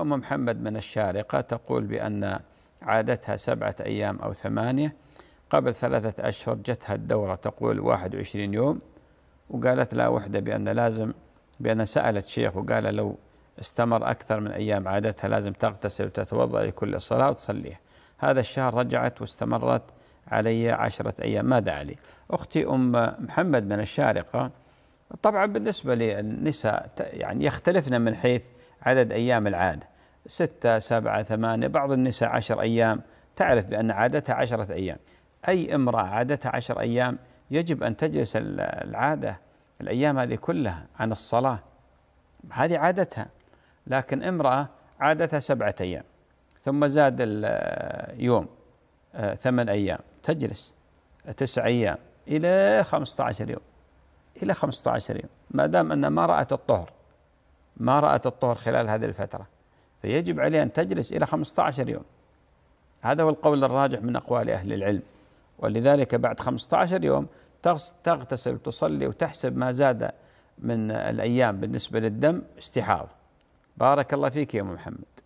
أم محمد من الشارقة تقول بأن عادتها سبعة أيام أو ثمانية. قبل ثلاثة أشهر جتها الدورة تقول واحد وعشرين يوم. وقالت لا وحدة بأن لازم بأن سألت شيخ وقال لو استمر أكثر من أيام عادتها لازم تغتسل وتتوضأ لكل صلاة وتصليها. هذا الشهر رجعت واستمرت علي عشرة أيام. ماذا علي؟ أختي أم محمد من الشارقة. طبعا بالنسبة للنساء يعني يختلفن من حيث عدد أيام العادة. ستة سبعة ثمانية بعض النساء عشر أيام. تعرف بأن عادتها عشرة أيام. أي امرأة عادتها عشر أيام يجب أن تجلس العادة الأيام هذه كلها عن الصلاة. هذه عادتها. لكن امرأة عادتها سبعة أيام ثم زاد اليوم آه، ثمان أيام. تجلس تسع أيام إلى خمسة عشر يوم. إلى خمسة عشر يوم. ما دام أن ما رأت الطهر. ما رأت الطهر خلال هذه الفترة. فيجب عليه أن تجلس إلى خمسة عشر يوم. هذا هو القول الراجح من أقوال أهل العلم. ولذلك بعد خمسة عشر يوم تغتسل وتصلي وتحسب ما زاد من الأيام بالنسبة للدم استحاضة. بارك الله فيك يا محمد.